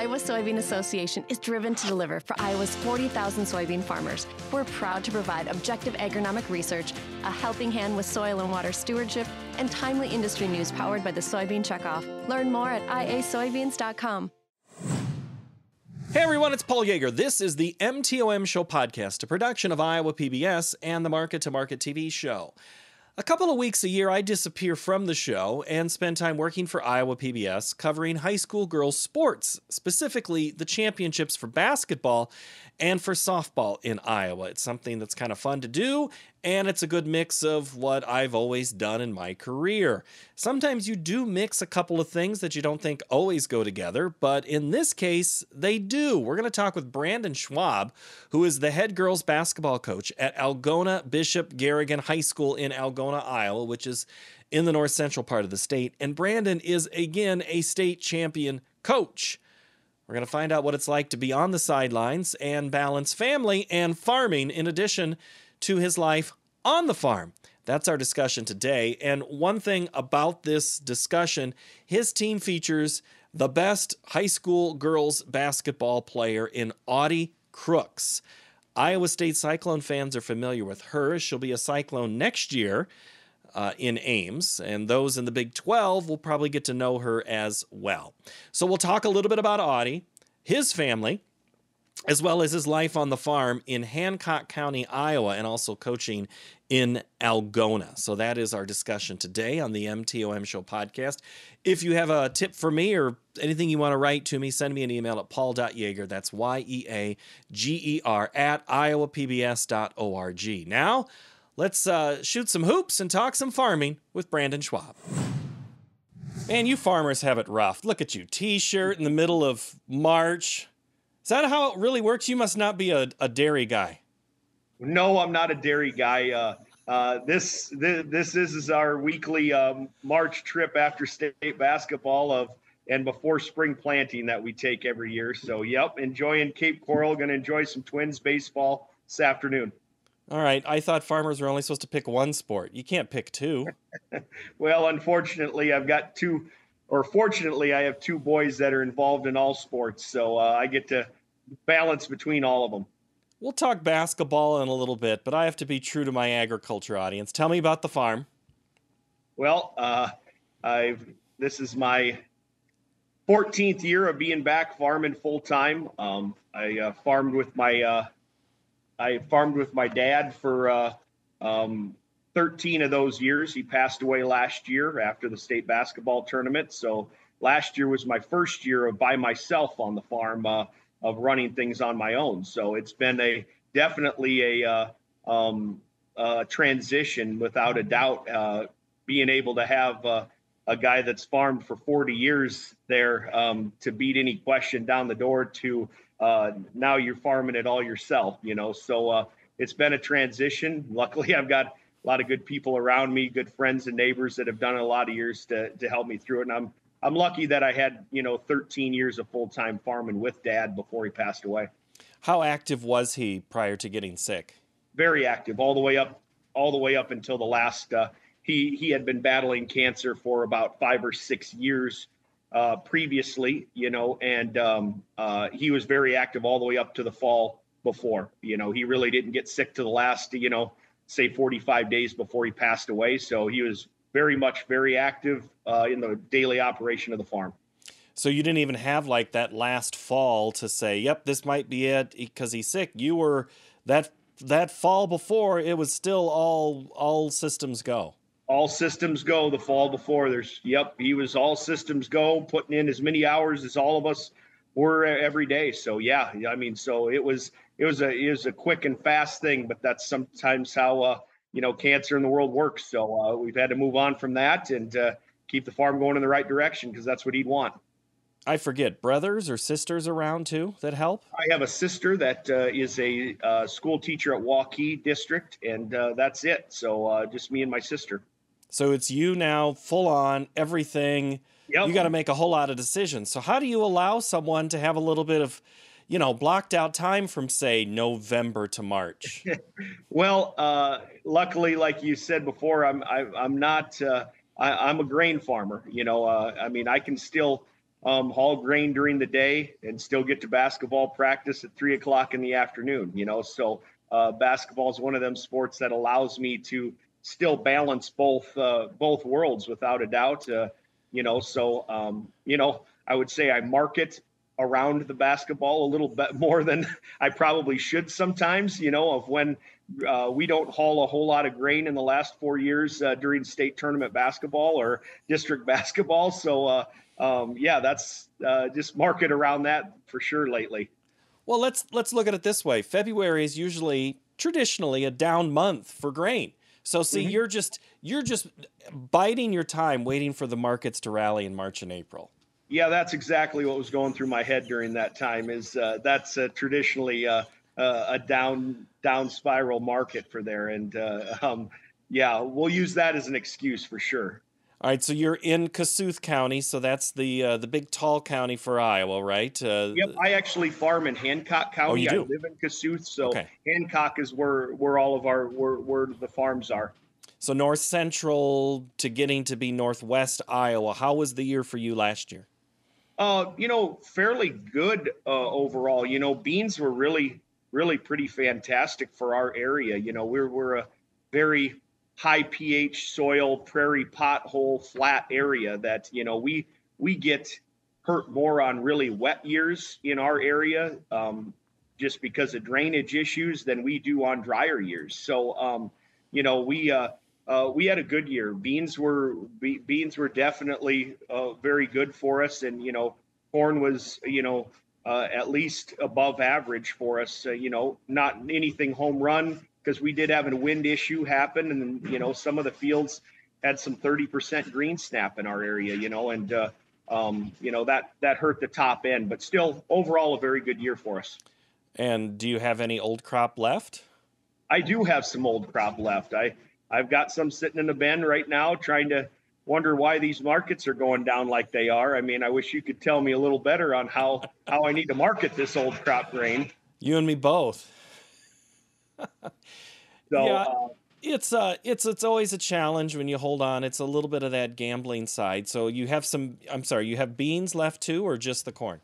Iowa Soybean Association is driven to deliver for Iowa's 40,000 soybean farmers. We're proud to provide objective agronomic research, a helping hand with soil and water stewardship, and timely industry news powered by the Soybean Checkoff. Learn more at iasoybeans.com. Hey everyone, it's Paul Yeager. This is the MTOM Show podcast, a production of Iowa PBS and the Market to Market TV show. A couple of weeks a year, I disappear from the show and spend time working for Iowa PBS covering high school girls' sports, specifically the championships for basketball and for softball in Iowa. It's something that's kind of fun to do, and it's a good mix of what I've always done in my career. Sometimes you do mix a couple of things that you don't think always go together, but in this case, they do. We're going to talk with Brandon Schwab, who is the head girls basketball coach at Algona Bishop Garrigan High School in Algona, Iowa, which is in the north central part of the state. And Brandon is again a state champion coach. We're going to find out what it's like to be on the sidelines and balance family and farming in addition to his life on the farm. That's our discussion today. And one thing about this discussion, his team features the best high school girls basketball player in Audi Crooks. Iowa State Cyclone fans are familiar with her. She'll be a Cyclone next year uh, in Ames, and those in the Big 12 will probably get to know her as well. So we'll talk a little bit about Audi, his family, as well as his life on the farm in Hancock County, Iowa, and also coaching in Algona. So that is our discussion today on the MTOM Show podcast. If you have a tip for me or anything you want to write to me, send me an email at paul.yeager, that's Y E A G E R, at iowapbs.org. Now, Let's uh, shoot some hoops and talk some farming with Brandon Schwab. Man, you farmers have it rough. Look at you, t-shirt in the middle of March. Is that how it really works? You must not be a, a dairy guy. No, I'm not a dairy guy. Uh, uh, this, this this is our weekly um, March trip after state basketball of and before spring planting that we take every year. So, yep, enjoying Cape Coral. Going to enjoy some Twins baseball this afternoon. All right. I thought farmers were only supposed to pick one sport. You can't pick two. well, unfortunately, I've got two, or fortunately, I have two boys that are involved in all sports. So uh, I get to balance between all of them. We'll talk basketball in a little bit, but I have to be true to my agriculture audience. Tell me about the farm. Well, uh, I've this is my 14th year of being back farming full time. Um, I uh, farmed with my uh, I farmed with my dad for uh, um, 13 of those years. He passed away last year after the state basketball tournament. So last year was my first year of by myself on the farm uh, of running things on my own. So it's been a definitely a uh, um, transition without a doubt. Uh, being able to have uh, a guy that's farmed for 40 years there um, to beat any question down the door to uh, now you're farming it all yourself, you know. So uh, it's been a transition. Luckily, I've got a lot of good people around me, good friends and neighbors that have done a lot of years to to help me through it. And I'm I'm lucky that I had you know 13 years of full time farming with Dad before he passed away. How active was he prior to getting sick? Very active, all the way up, all the way up until the last. Uh, he he had been battling cancer for about five or six years uh, previously, you know, and um, uh, he was very active all the way up to the fall before. You know, he really didn't get sick to the last, you know, say 45 days before he passed away. So he was very much very active uh, in the daily operation of the farm. So you didn't even have like that last fall to say, "Yep, this might be it," because he's sick. You were that that fall before it was still all all systems go all systems go the fall before. There's, yep, he was all systems go, putting in as many hours as all of us were every day. So yeah, I mean, so it was it was a it was a quick and fast thing, but that's sometimes how uh, you know cancer in the world works. So uh, we've had to move on from that and uh, keep the farm going in the right direction because that's what he'd want. I forget brothers or sisters around too that help. I have a sister that uh, is a uh, school teacher at Waukee District, and uh, that's it. So uh, just me and my sister. So it's you now, full on everything. Yep. You got to make a whole lot of decisions. So how do you allow someone to have a little bit of, you know, blocked out time from say November to March? well, uh, luckily, like you said before, I'm I, am i am not. Uh, I, am a grain farmer. You know, uh, I mean, I can still um, haul grain during the day and still get to basketball practice at three o'clock in the afternoon. You know, so uh, basketball is one of them sports that allows me to still balance both uh, both worlds without a doubt. Uh, you know, so um, you know, I would say I market around the basketball a little bit more than I probably should sometimes. You know, of when uh, we don't haul a whole lot of grain in the last four years uh, during state tournament basketball or district basketball. So, uh, um, yeah, that's uh, just market around that for sure lately. Well, let's let's look at it this way. February is usually traditionally a down month for grain. So, see, mm-hmm. you're just you're just biding your time, waiting for the markets to rally in March and April. Yeah, that's exactly what was going through my head during that time. Is uh, that's uh, traditionally uh, a down down spiral market for there, and uh, um, yeah, we'll use that as an excuse for sure. All right, so you're in Kossuth County, so that's the uh, the big tall county for Iowa, right? Uh, yep, I actually farm in Hancock County. Oh, you do? I live in Kossuth, so okay. Hancock is where where all of our where where the farms are. So north central to getting to be northwest Iowa. How was the year for you last year? Uh, you know, fairly good uh, overall. You know, beans were really really pretty fantastic for our area. You know, we're we're a very high pH soil, prairie pothole, flat area that you know we we get hurt more on really wet years in our area, um, just because of drainage issues than we do on drier years. So, um, you know, we uh, uh, we had a good year. Beans were be, beans were definitely uh, very good for us, and you know, corn was you know uh, at least above average for us. You know, not anything home run because we did have a wind issue happen, and you know some of the fields had some 30% green snap in our area. You know, and uh, um, you know that that hurt the top end, but still overall a very good year for us. And do you have any old crop left? I do have some old crop left. I I've got some sitting in the bin right now, trying to wonder why these markets are going down like they are. I mean, I wish you could tell me a little better on how how I need to market this old crop grain. You and me both. so, yeah, uh, it's uh it's it's always a challenge when you hold on. It's a little bit of that gambling side. So you have some. I'm sorry, you have beans left too, or just the corn?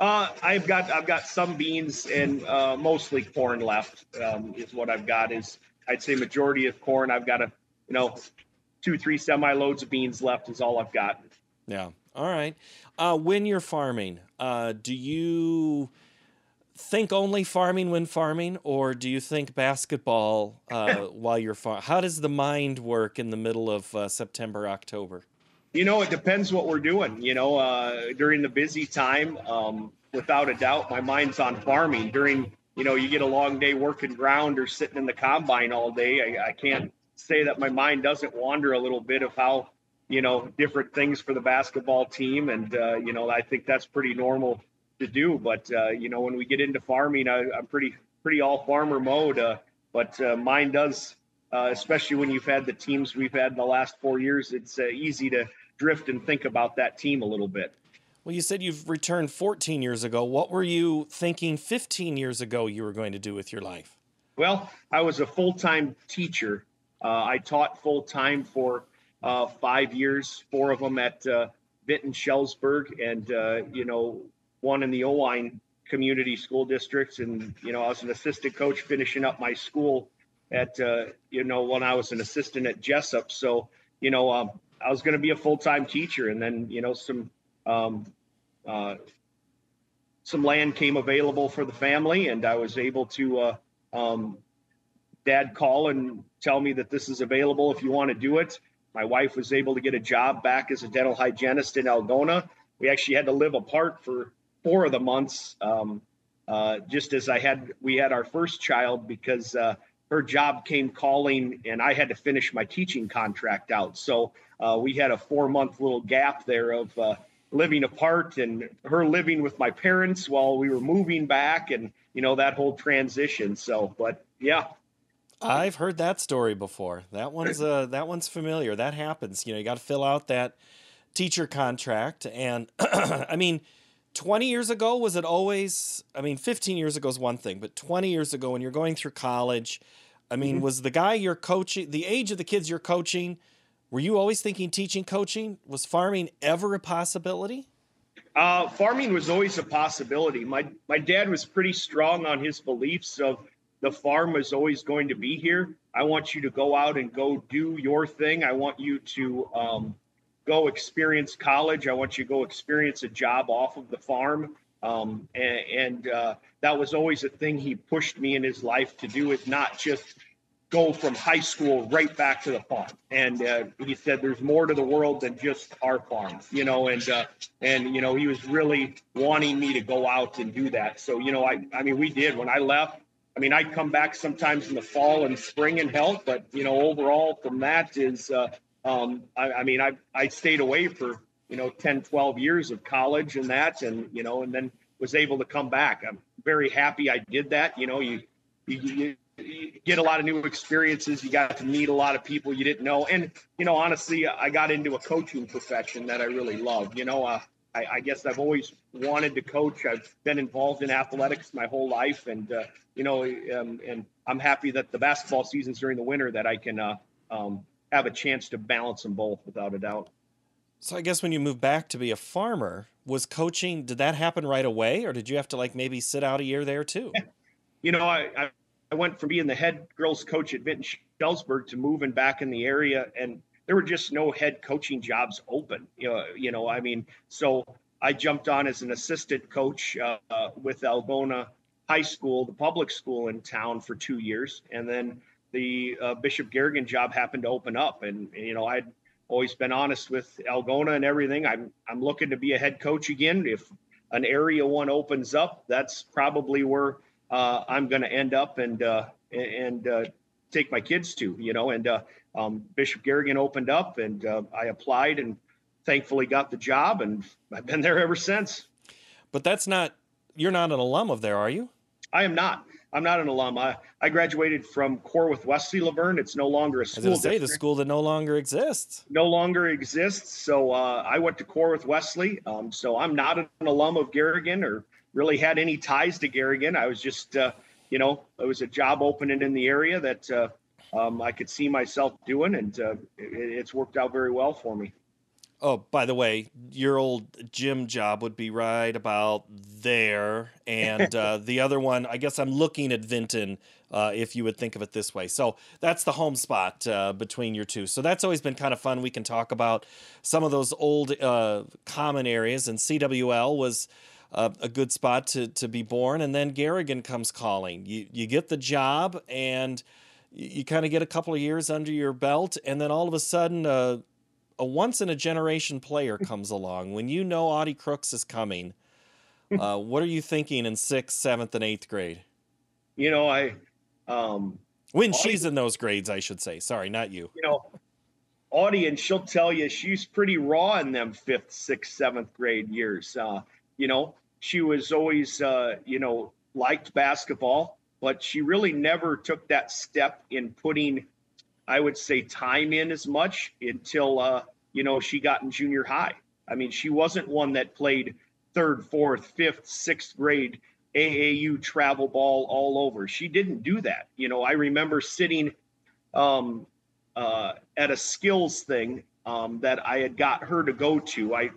Uh, I've got I've got some beans and uh, mostly corn left. Um, is what I've got. Is I'd say majority of corn. I've got a you know two, three semi loads of beans left is all I've got. Yeah. All right. Uh, when you're farming, uh, do you think only farming when farming, or do you think basketball uh, while you're farming? How does the mind work in the middle of uh, September, October? You know, it depends what we're doing. You know, uh, during the busy time, um, without a doubt, my mind's on farming. During, you know, you get a long day working ground or sitting in the combine all day. I, I can't say that my mind doesn't wander a little bit of how you know different things for the basketball team and uh, you know i think that's pretty normal to do but uh, you know when we get into farming I, am pretty pretty all farmer mode uh, but uh, mine does uh, especially when you've had the teams we've had in the last four years it's uh, easy to drift and think about that team a little bit. Well you said you've returned 14 years ago. What were you thinking 15 years ago you were going to do with your life? Well i was a full-time teacher. Uh, I taught full time for uh, five years, four of them at uh, Vinton Shellsburg, and you know one in the Oelwein Community School Districts, and you know I was an assistant coach finishing up my school at uh, you know when I was an assistant at Jesup. So you know um, I was going to be a full time teacher, and then you know some um, uh, some land came available for the family, and I was able to uh, um, dad call and tell me that this is available if you want to do it. My wife was able to get a job back as a dental hygienist in Algona. We actually had to live apart for four of the months, um, uh, just as I had we had our first child because uh, her job came calling and I had to finish my teaching contract out. So uh, we had a four month little gap there of uh, living apart and her living with my parents while we were moving back and you know that whole transition. So, but yeah, I've heard that story before. That one's uh that one's familiar. That happens. You know, you got to fill out that teacher contract and I mean 20 years ago was it always I mean 15 years ago is one thing, but 20 years ago when you're going through college, I mean, mm-hmm. was the guy you're coaching, the age of the kids you're coaching, were you always thinking teaching coaching? Was farming ever a possibility? Uh, farming was always a possibility. My my dad was pretty strong on his beliefs of the farm was always going to be here. I want you to go out and go do your thing. I want you to um, go experience college. I want you to go experience a job off of the farm. Um, and, and uh, that was always a thing he pushed me in his life to do. Is not just go from high school right back to the farm. And uh, he said, "There's more to the world than just our farm," you know. And uh, and you know, he was really wanting me to go out and do that. So you know, I I mean, we did when I left. I mean, I'd come back sometimes in the fall and spring and help, but you know, overall from that is, uh, um, I, I mean, I I stayed away for you know 10, 12 years of college and that, and you know, and then was able to come back. I'm very happy I did that. You know, you you, you get a lot of new experiences. You got to meet a lot of people you didn't know. And, you know, honestly, I got into a coaching profession that I really love. You know, uh, I, I, guess I've always wanted to coach. I've been involved in athletics my whole life. And, uh, you know, um, and I'm happy that the basketball season's during the winter that I can uh, um, have a chance to balance them both without a doubt. So I guess when you moved back to be a farmer, was coaching, did that happen right away? Or did you have to like maybe sit out a year there too? You know, I, I went from being the head girls coach at Vinton Shellsburg to moving back in the area, and there were just no head coaching jobs open. You know, you know, I mean, so I jumped on as an assistant coach uh, uh, with Algona High School, the public school in town, for two years, and then the uh, Bishop Garrigan job happened to open up, and, and you know, I'd always been honest with Algona and everything. I'm I'm looking to be a head coach again. If an area one opens up, that's probably where uh, I'm going to end up and uh, and uh, take my kids to, you know. And uh, um, Bishop Garrigan opened up, and uh, I applied, and thankfully got the job, and I've been there ever since. But that's not you're not an alum of there, are you? I am not. I'm not an alum. I, I graduated from Corwith Wesley LuVerne. It's no longer a school. I was say the school that no longer exists. No longer exists. So uh, I went to Corwith Wesley. Um, so I'm not an alum of Garrigan or really had any ties to Garrigan. I was just, uh, you know, it was a job opening in the area that uh, um, I could see myself doing, and uh, it, it's worked out very well for me. Oh, by the way, your old gym job would be right about there, and uh, the other one, I guess I'm looking at Vinton, uh, if you would think of it this way. So that's the home spot uh, between your two. So that's always been kind of fun. We can talk about some of those old uh, common areas, and CWL was uh, a good spot to to be born. And then Garrigan comes calling. You you get the job and you, you kind of get a couple of years under your belt, and then all of a sudden, uh, a once in a generation player comes along. When you know Audi Crooks is coming, uh, what are you thinking in sixth, seventh, and eighth grade? You know, I um, when Audi, she's in those grades, I should say. Sorry, not you. You know, Audi, and she'll tell you she's pretty raw in them fifth, sixth, seventh grade years. Uh, you know, she was always, uh, you know, liked basketball, but she really never took that step in putting, I would say, time in as much until, uh, you know, she got in junior high. I mean, she wasn't one that played third, fourth, fifth, sixth grade AAU travel ball all over. She didn't do that. You know, I remember sitting um, uh, at a skills thing um, that I had got her to go to. I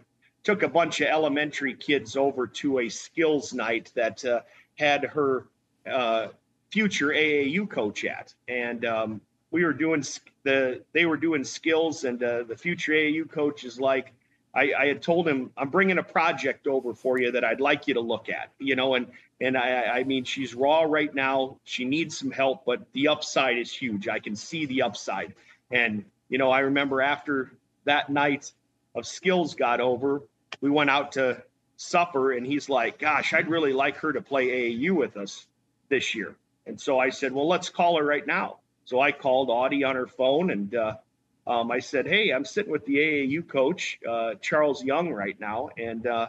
took a bunch of elementary kids over to a skills night that uh, had her uh, future AAU coach at, and um, we were doing the they were doing skills, and uh, the future AAU coach is like. I, I, had told him I'm bringing a project over for you that I'd like you to look at, you know, and and I, I mean she's raw right now. She needs some help, but the upside is huge. I can see the upside, and you know I remember after that night of skills got over, we went out to supper and he's like, gosh, I'd really like her to play AAU with us this year. And so I said, well, let's call her right now. So I called Audi on her phone and uh, um, I said, hey, I'm sitting with the AAU coach, uh, Charles Young, right now. And uh,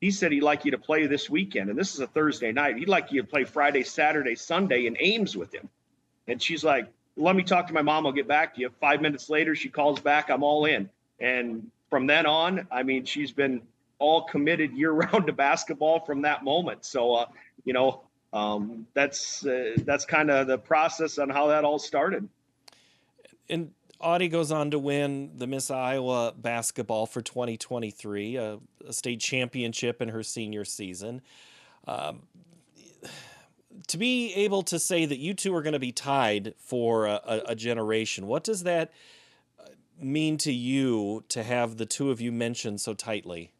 he said he'd like you to play this weekend. And this is a Thursday night. He'd like you to play Friday, Saturday, Sunday in Ames with him. And she's like, let me talk to my mom. I'll get back to you. Five minutes later, she calls back. I'm all in. And from then on, I mean, she's been all committed year round to basketball from that moment. So, uh, you know, um, that's uh, that's kind of the process on how that all started. And Audi goes on to win the Miss Iowa basketball for 2023, a, a state championship in her senior season. Um, to be able to say that you two are going to be tied for a, a, a, generation, what does that uh, mean to you to have the two of you mentioned so tightly?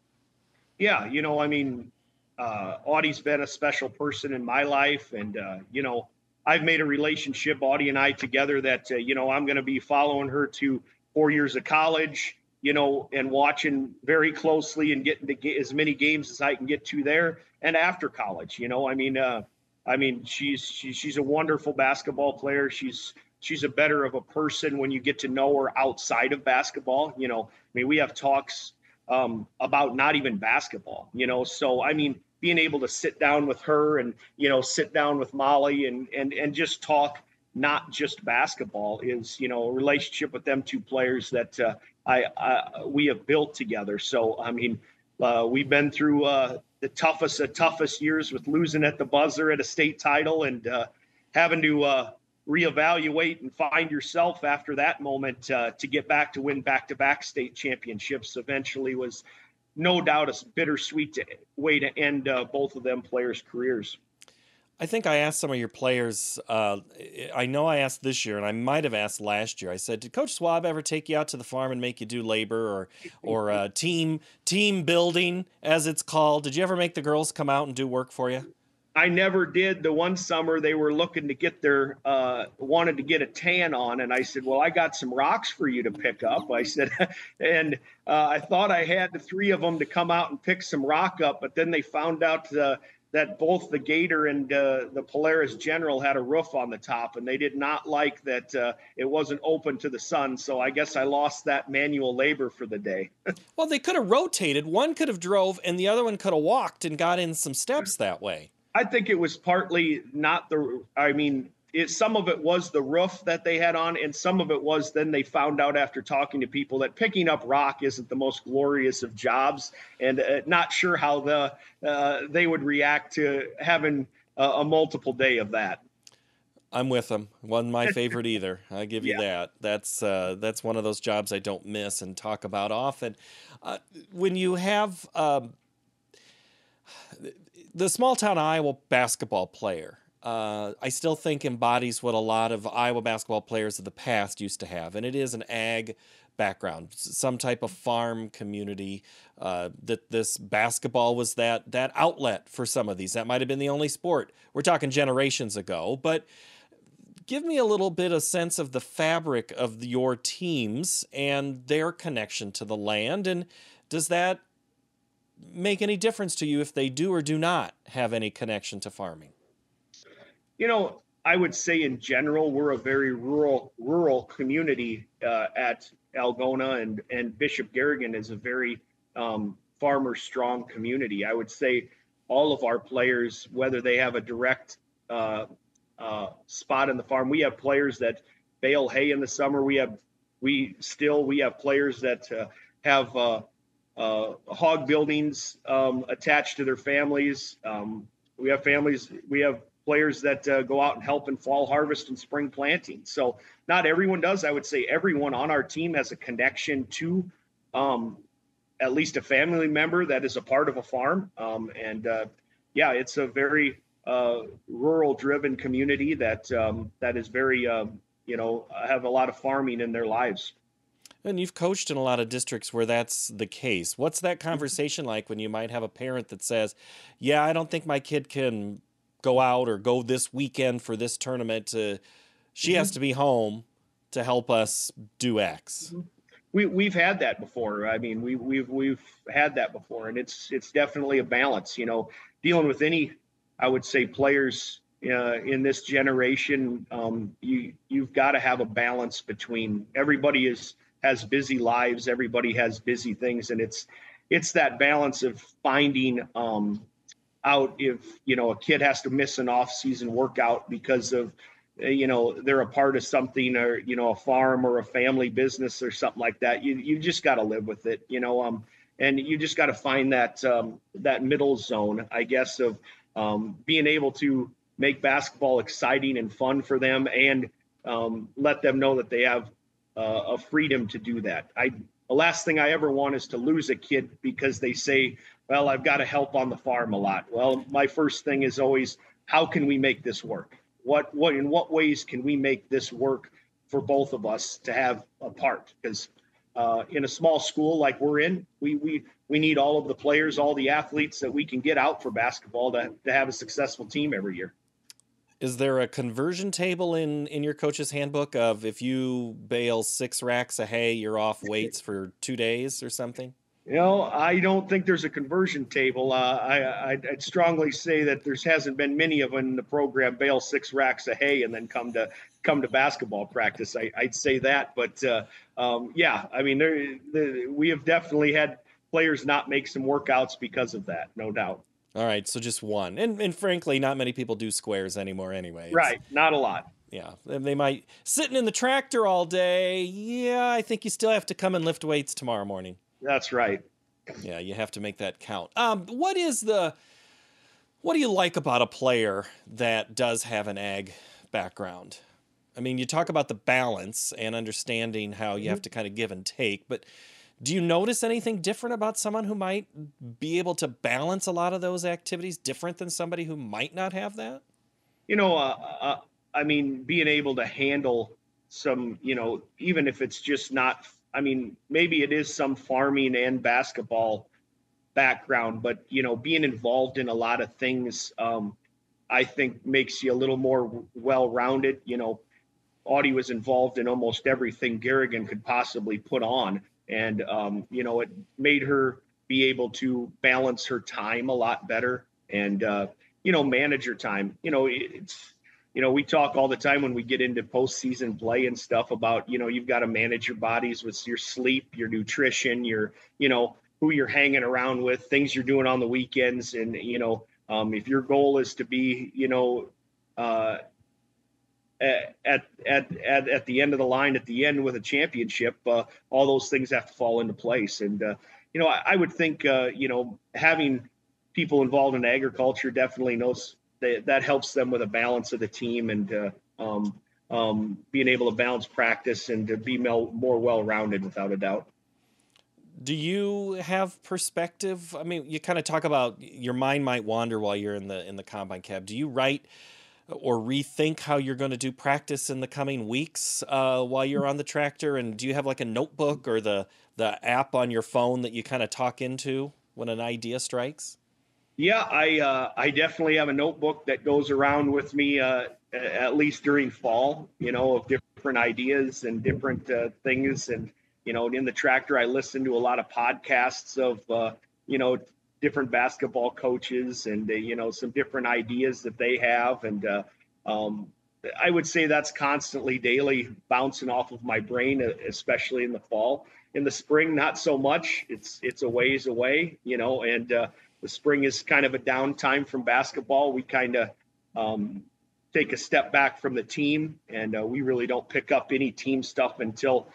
Yeah, you know, I mean, uh, Audi's been a special person in my life, and uh, you know, I've made a relationship, Audi and I together, that uh, you know I'm going to be following her to four years of college, you know, and watching very closely and getting to get as many games as I can get to there, and after college, you know, I mean, uh, I mean, she's she, she's a wonderful basketball player. She's she's a better of a person when you get to know her outside of basketball. You know, I mean, we have talks um, about not even basketball. You know, so I mean being able to sit down with her and you know sit down with Molly and and and just talk not just basketball is you know a relationship with them two players that uh, I, I, we have built together. So I mean uh, we've been through uh, the toughest the toughest years with losing at the buzzer at a state title and uh, having to uh, reevaluate and find yourself after that moment uh, to get back to win back to back state championships. Eventually was no doubt a bittersweet way to end uh, both of them players' careers. I think I asked some of your players. Uh, I know I asked this year, and I might have asked last year. I said, "Did Coach Schwab ever take you out to the farm and make you do labor or or uh, team team building, as it's called? Did you ever make the girls come out and do work for you?" I never did. The one summer they were looking to get their uh, wanted to get a tan on, and I said, "Well, I got some rocks for you to pick up." I said, and uh, I thought I had the three of them to come out and pick some rock up, but then they found out uh, that both the Gator and uh, the Polaris General had a roof on the top, and they did not like that uh, it wasn't open to the sun. So I guess I lost that manual labor for the day. well, they could have rotated. One could have drove, and the other one could have walked and got in some steps that way. I think it was partly not the. I mean, it, some of it was the roof that they had on, and some of it was then they found out after talking to people that picking up rock isn't the most glorious of jobs, and uh, not sure how the uh, they would react to having a, a, multiple day of that. I'm with them. Wasn't my favorite either. I give you yeah. that. That's uh, that's one of those jobs I don't miss and talk about often. Uh, when you have um, the small town Iowa basketball player, uh, I still think embodies what a lot of Iowa basketball players of the past used to have, and it is an ag background, some type of farm community. Uh, that this basketball was that that outlet for some of these. That might have been the only sport. We're talking generations ago, but give me a little bit of sense of the fabric of your teams and their connection to the land, and does that make any difference to you if they do or do not have any connection to farming? You know, I would say in general we're a very rural rural community uh, at Algona, and and Bishop Garrigan is a very um, farmer strong community. I would say all of our players, whether they have a direct uh, uh, spot in the farm, we have players that bale hay in the summer. We have we still we have players that uh, have uh, hog buildings um, attached to their families. Um, we have families, we have players that uh, go out and help in fall harvest and spring planting. So not everyone does. I would say everyone on our team has a connection to um, at least a family member that is a part of a farm. Um, and uh, yeah, it's a very uh, rural driven community that um, that is very um, you know have a lot of farming in their lives. And you've coached in a lot of districts where that's the case. What's that mm-hmm. conversation like when you might have a parent that says, "Yeah, I don't think my kid can go out or go this weekend for this tournament. To, she mm-hmm. has to be home to help us do X." Mm-hmm. We we've had that before. I mean, we we've we've had that before, and it's it's definitely a balance. You know, dealing with any, I would say, players uh, in this generation, um, you you've got to have a balance between everybody is has busy lives. Everybody has busy things. And it's it's that balance of finding um, out if you know a kid has to miss an off-season workout because of you know they're a part of something or you know a farm or a family business or something like that. You you just got to live with it you know um and you just got to find that um, that middle zone i guess of um, being able to make basketball exciting and fun for them and um, let them know that they have uh, of freedom to do that. I the last thing I ever want is to lose a kid because they say, "Well, I've got to help on the farm a lot." Well, my first thing is always, how can we make this work? What what in what ways can we make this work for both of us to have a part? Because uh, in a small school like we're in, we we we need all of the players, all the athletes that we can get out for basketball to to have a successful team every year. Is there a conversion table in in your coach's handbook of if you bale six racks of hay, you're off weights for two days or something? You know, I don't think there's a conversion table. Uh, I, I'd, I'd, strongly say that there hasn't been many of them in the program bale six racks of hay and then come to come to basketball practice. I, would say that, but uh, um, yeah, I mean, there, the, we have definitely had players not make some workouts because of that, no doubt. All right, so just one, and and frankly, not many people do squares anymore anyway. It's, right, not a lot. Yeah, they might sitting in the tractor all day. Yeah, I think you still have to come and lift weights tomorrow morning. That's right. Yeah, you have to make that count. Um, what is the what do you like about a player that does have an ag background? I mean, you talk about the balance and understanding how you have mm-hmm. to kind of give and take, but do you notice anything different about someone who might be able to balance a lot of those activities different than somebody who might not have that? You know, uh, uh, I mean, being able to handle some, you know, even if it's just not, I mean, maybe it is some farming and basketball background, but, you know, being involved in a lot of things, um, I think makes you a little more well rounded. You know, Audi was involved in almost everything Garrigan could possibly put on and um, you know it made her be able to balance her time a lot better and uh, you know manage her time. You know it's you know we talk all the time when we get into postseason play and stuff about you know you've got to manage your bodies with your sleep your nutrition your you know who you're hanging around with things you're doing on the weekends. And you know um, if your goal is to be you know uh, at, at at at the end of the line at the end with a championship, uh, all those things have to fall into place. And uh, you know, I, I would think uh, you know having people involved in agriculture definitely knows that that helps them with a balance of the team and uh, um, um, being able to balance practice and to be more well-rounded without a doubt. Do you have perspective? I mean, you kind of talk about your mind might wander while you're in the in the combine cab. Do you write? Or rethink how you're going to do practice in the coming weeks uh, while you're on the tractor? And do you have like a notebook or the the app on your phone that you kind of talk into when an idea strikes? Yeah, I uh, I definitely have a notebook that goes around with me uh, at least during fall. You know, of different ideas and different uh, things, and you know, in the tractor, I listen to a lot of podcasts of uh, you know different basketball coaches and uh, you know some different ideas that they have. And uh, um, i would say that's constantly daily bouncing off of my brain especially in the fall. In the spring not so much. It's it's a ways away you know and uh, the spring is kind of a downtime from basketball. We kind of um, take a step back from the team and uh, we really don't pick up any team stuff until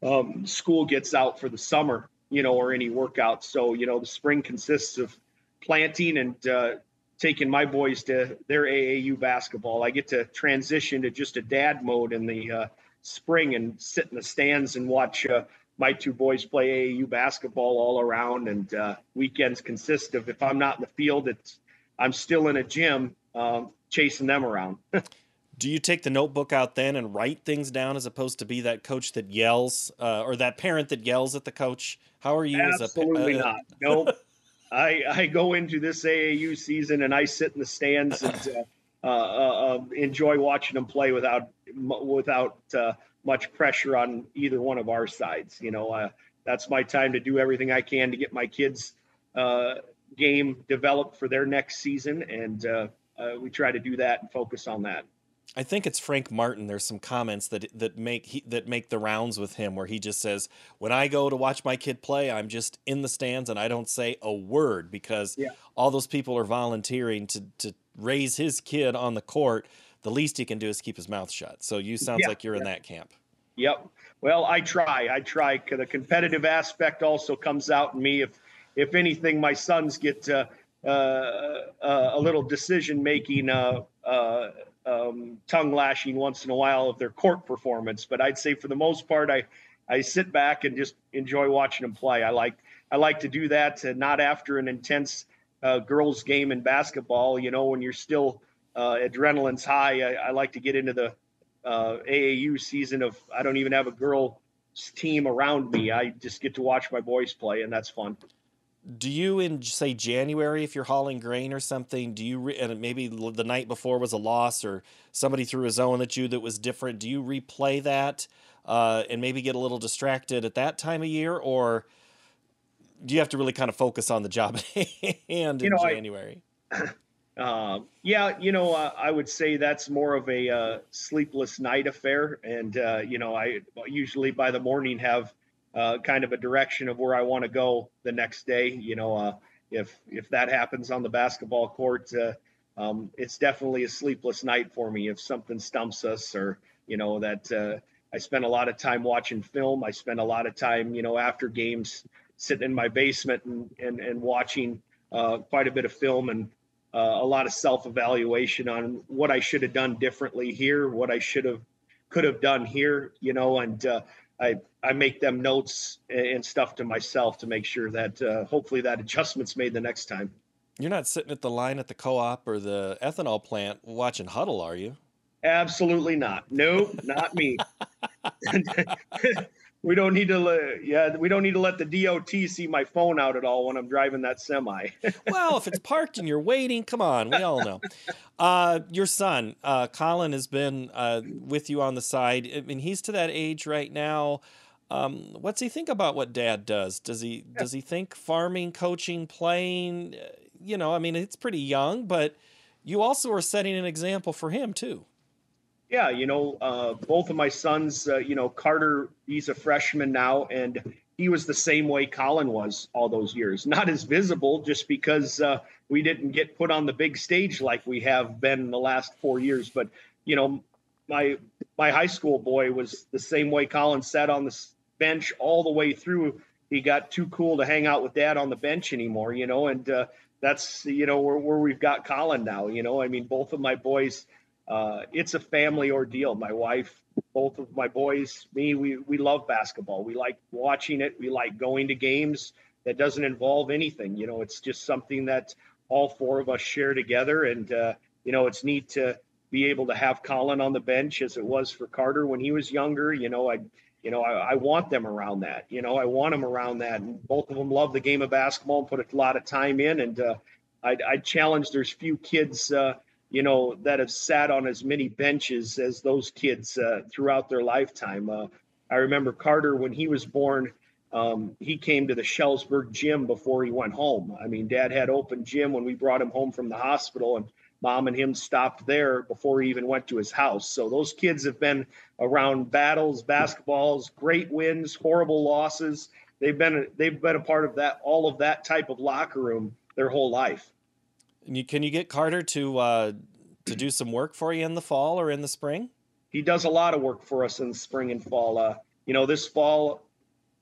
um, school gets out for the summer you know, or any workouts. So, you know, the spring consists of planting and uh, taking my boys to their AAU basketball. I get to transition to just a dad mode in the uh, spring and sit in the stands and watch uh, my two boys play AAU basketball all around. And uh, weekends consist of if I'm not in the field, it's I'm still in a gym um, chasing them around. do you take the notebook out then and write things down as opposed to be that coach that yells uh, or that parent that yells at the coach? How are you? Absolutely as a, uh, not. No, I I go into this AAU season and I sit in the stands and uh, uh, uh um, enjoy watching them play without without uh, much pressure on either one of our sides. You know, that's my time to do everything I can to get my kids' game developed for their next season, and we try to do that and focus on that. I think it's Frank Martin. There's some comments that that make he, that make the rounds with him where he just says, "When I go to watch my kid play, I'm just in the stands and I don't say a word because yeah. all those people are volunteering to to raise his kid on the court. The least he can do is keep his mouth shut." So you sounds yeah, like you're yeah. in that camp. Yep. Well, I try. I try. The competitive aspect also comes out in me. If if anything, my sons get uh, uh, uh, a little decision making uh, uh um, tongue lashing once in a while of their court performance. But I'd say for the most part, I I sit back and just enjoy watching them play. I like I like to do that, uh, not after an intense uh, girls game in basketball. You know, when you're still uh, adrenaline's high, I, I, like to get into the uh, AAU season of I don't even have a girl team around me. I just get to watch my boys play, and that's fun. Do you in say January if you're hauling grain or something? Do you re- and maybe the night before was a loss or somebody threw a zone at you that was different? Do you replay that uh, and maybe get a little distracted at that time of year, or do you have to really kind of focus on the job at hand in know, January? I, uh, yeah, you know, uh, I would say that's more of a uh, sleepless night affair, and uh, you know, I usually by the morning have uh, kind of a direction of where I want to go the next day. You know, uh, if if that happens on the basketball court, um, it's definitely a sleepless night for me. If something stumps us, or you know that I spend a lot of time watching film. I spend a lot of time, you know, after games sitting in my basement and and, and watching uh, quite a bit of film and uh, a lot of self evaluation on what I should have done differently here, what I should have could have done here, you know, and uh, I I make them notes and stuff to myself to make sure that uh, hopefully that adjustment's made the next time. You're not sitting at the line at the co-op or the ethanol plant watching huddle, are you? Absolutely not. No, not me. we don't need to let, yeah we don't need to let the dot see my phone out at all when i'm driving that semi. Well if it's parked and you're waiting come on we all know. Uh, your son uh, colin has been uh, with you on the side. I mean he's to that age right now. Um, what's he think about what dad does? Does he yeah. does he think farming coaching playing uh, you know i mean it's pretty young but you also are setting an example for him too yeah, you know, uh, both of my sons, uh, you know, Carter, he's a freshman now, and he was the same way Colin was all those years. Not as visible, just because uh, we didn't get put on the big stage like we have been in the last four years. But you know, my my high school boy was the same way Colin sat on the bench all the way through. He got too cool to hang out with dad on the bench anymore, you know, and uh, that's you know where, where we've got Colin now. You know, I mean, both of my boys uh, it's a family ordeal. My wife, both of my boys, me, we, we love basketball. We like watching it. We like going to games that doesn't involve anything. You know, it's just something that all four of us share together. And, uh, you know, it's neat to be able to have Colin on the bench as it was for Carter when he was younger. You know, I, you know, I, I want them around that. You know, I want them around that. And both of them love the game of basketball and put a lot of time in. And uh, I, I challenge there's few kids, uh, you know, that have sat on as many benches as those kids uh, throughout their lifetime. Uh, I remember Carter when he was born. Um, he came to the Shellsburg gym before he went home. I mean, Dad had open gym when we brought him home from the hospital, and Mom and him stopped there before he even went to his house. So those kids have been around battles, basketballs, great wins, horrible losses. They've been they've been a part of that all of that type of locker room their whole life. And you, can you get Carter to uh, to do some work for you in the fall or in the spring? He does a lot of work for us in the spring and fall. Uh, you know, this fall,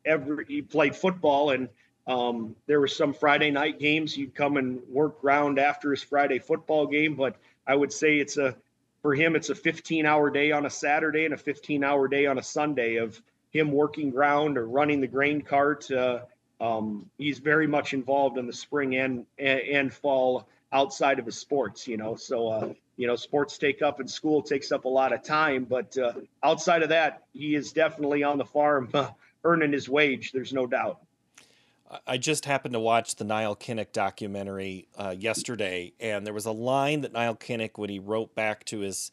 every he played football, and um, there were some Friday night games. He'd come and work ground after his Friday football game, but I would say it's a for him it's a 15 hour day on a Saturday and a 15 hour day on a Sunday of him working ground or running the grain cart. Uh, um, he's very much involved in the spring and and fall outside of his sports, you know. So, uh, you know, sports take up and school takes up a lot of time, but uh, outside of that, he is definitely on the farm uh, earning his wage. There's no doubt. I just happened to watch the Nile Kinnick documentary uh, yesterday, and there was a line that Nile Kinnick, when he wrote back to his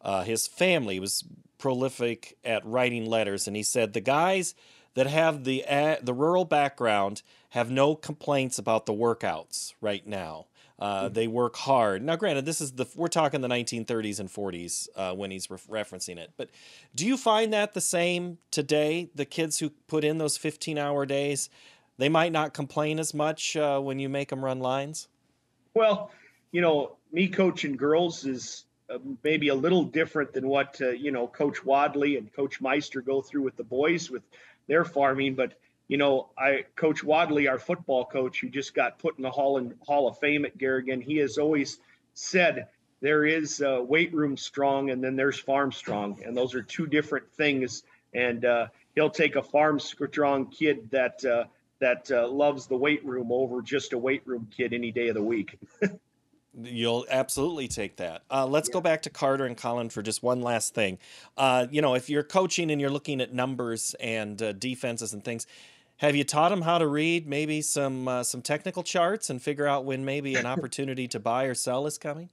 uh, his family, was prolific at writing letters, and he said the guys that have the uh, the rural background have no complaints about the workouts right now. Uh, they work hard. Now, granted, this is the we're talking the 1930s and 40s uh, when he's re- referencing it. But do you find that the same today? The kids who put in those 15-hour days, they might not complain as much uh, when you make them run lines. Well, you know, me coaching girls is uh, maybe a little different than what uh, you know Coach Wadley and Coach Meister go through with the boys with their farming, but you know, I Coach Wadley, our football coach, who just got put in the Hall in Hall of Fame at Garrigan, he has always said there is uh, weight room strong and then there's farm strong, and those are two different things. And uh, he'll take a farm strong kid that uh, that uh, loves the weight room over just a weight room kid any day of the week. You'll absolutely take that. Uh, let's yeah. go back to Carter and Colin for just one last thing. Uh, you know, if you're coaching and you're looking at numbers and uh, defenses and things, have you taught them how to read maybe some uh, some technical charts and figure out when maybe an opportunity to buy or sell is coming?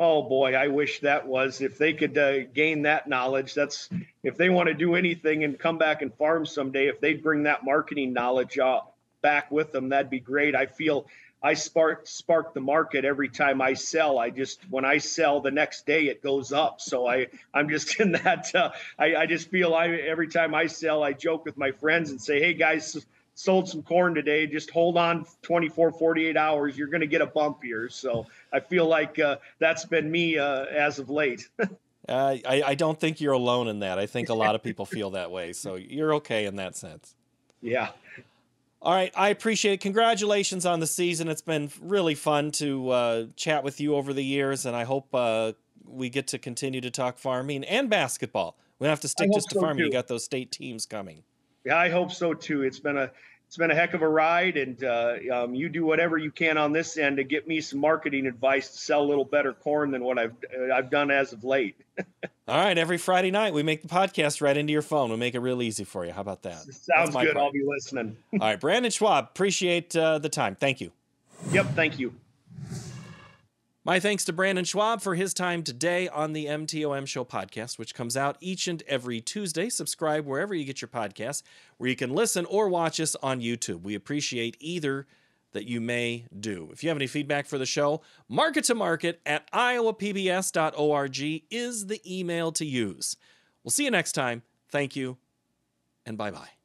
Oh boy, I wish that was. If they could uh, gain that knowledge, that's if they want to do anything and come back and farm someday. If they'd bring that marketing knowledge uh, back with them, that'd be great. I feel I spark spark the market every time I sell. I just when I sell the next day it goes up. So I I'm just in that. Uh, I I just feel I every time I sell I joke with my friends and say, hey guys sold some corn today. Just hold on 24, 48 hours. You're going to get a bump here. So I feel like uh, that's been me uh, as of late. uh, I, I don't think you're alone in that. I think a lot of people feel that way. So you're okay in that sense. Yeah. All right. I appreciate it. Congratulations on the season. It's been really fun to uh, chat with you over the years, and I hope uh, we get to continue to talk farming and basketball. We don't have to stick just to so farming. Too. You got those state teams coming. Yeah, I hope so too. It's been a it's been a heck of a ride, and uh, um, you do whatever you can on this end to get me some marketing advice to sell a little better corn than what I've uh, I've done as of late. All right, every Friday night we make the podcast right into your phone. We make it real easy for you. How about that? Sounds good. Part. I'll be listening. All right, Brandon Schwab, appreciate uh, the time. Thank you. Yep, thank you. My thanks to Brandon Schwab for his time today on the MTOM Show podcast, which comes out each and every Tuesday. Subscribe wherever you get your podcasts, where you can listen or watch us on YouTube. We appreciate either that you may do. If you have any feedback for the show, market to market at iowapbs.org is the email to use. We'll see you next time. Thank you, and bye bye.